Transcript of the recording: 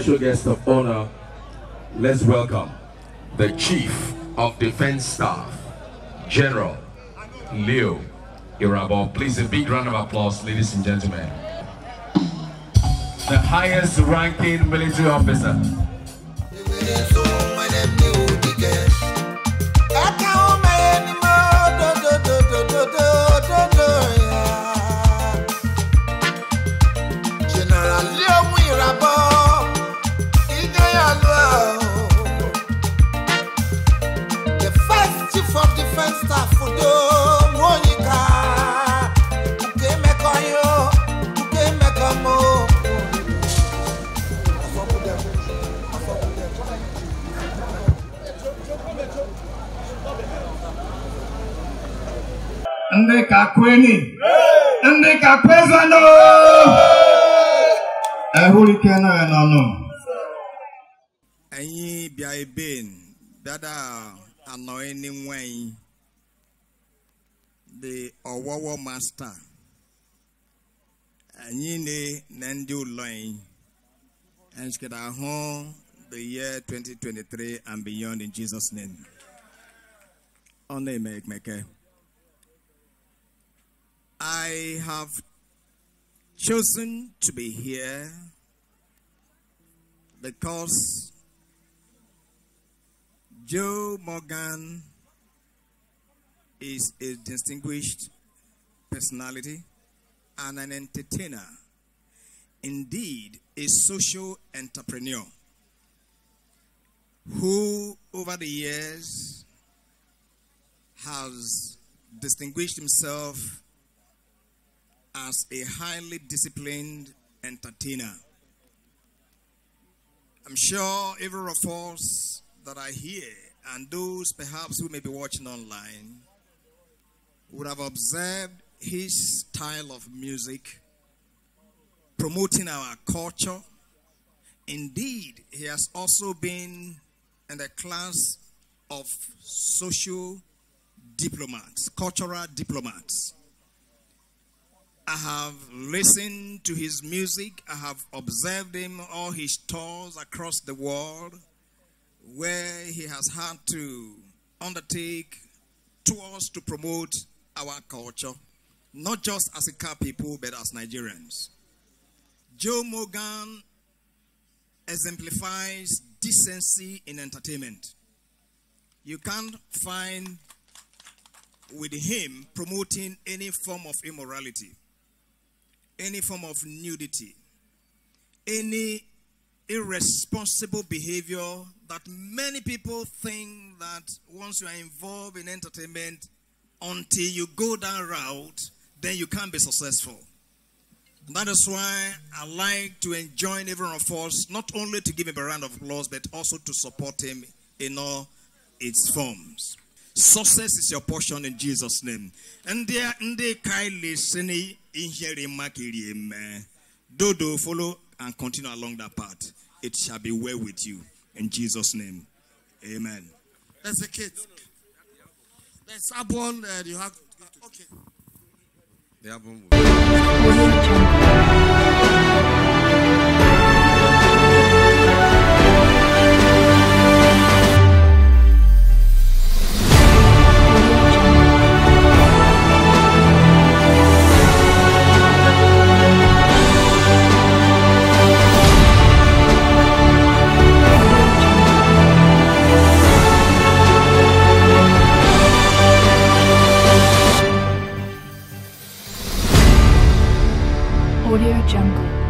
special guest of honor, let's welcome the Chief of Defense Staff, General Leo Irabor. Please, a big round of applause, ladies and gentlemen. The highest ranking military officer. Ndị ka kweni. Ndị ka kwezanụ ehurike anaghị n'ọnụ Ẹ̀yin bịa ebe bịada anọ ẹni nwanyị the ọwọwọ master ẹ̀yin ne na ndị ụlọ anyị. Ahụ the year 2023 and beyond in Jesus name. Ọ na-eme ekmeke. I have chosen to be here because Joe Morgan is a distinguished personality and an entertainer, indeed, a social entrepreneur who, over the years, has distinguished himself as a highly disciplined entertainer. I'm sure every of us that are here and those perhaps who may be watching online would have observed his style of music, promoting our culture. Indeed, he has also been in the class of social diplomats, cultural diplomats. I have listened to his music. I have observed him all his tours across the world where he has had to undertake tours to promote our culture, not just as Ika people, but as Nigerians. Joe Morgan exemplifies decency in entertainment. You can't find with him promoting any form of immorality, any form of nudity, any irresponsible behavior that many people think that once you are involved in entertainment, until you go that route, then you can't be successful. That is why I like to enjoin every one of us not only to give him a round of applause, but also to support him in all its forms. Success is your portion in Jesus' name. And there, ndị kindly listening in hearing makiri eme. Dodo follow and continue along that path. It shall be well with you in Jesus' name. Amen. There's a kid. There's someone uh, you have. Okay. The album Audio Jungle.